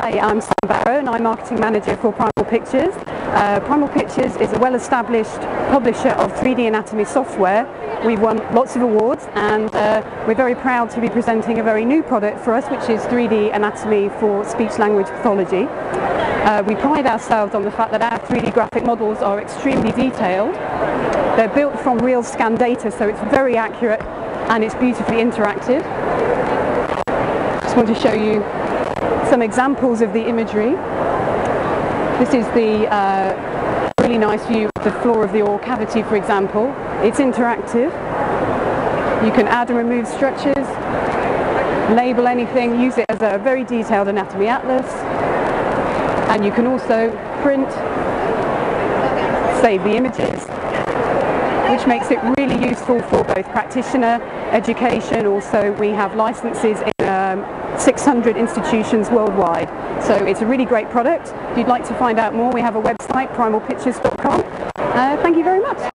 Hi, I'm Sam Barrow and I'm Marketing Manager for Primal Pictures. Uh, Primal Pictures is a well-established publisher of 3D anatomy software. We've won lots of awards and uh, we're very proud to be presenting a very new product for us which is 3D anatomy for speech-language pathology. Uh, we pride ourselves on the fact that our 3D graphic models are extremely detailed. They're built from real scan data so it's very accurate and it's beautifully interactive. Just want to show you some examples of the imagery. This is the uh, really nice view of the floor of the oral cavity, for example. It's interactive. You can add and remove structures, label anything, use it as a very detailed anatomy atlas, and you can also print, save the images, which makes it really useful for both practitioner, education, also we have licenses in um, 600 institutions worldwide. So it's a really great product. If you'd like to find out more, we have a website, primalpictures.com. Uh, thank you very much.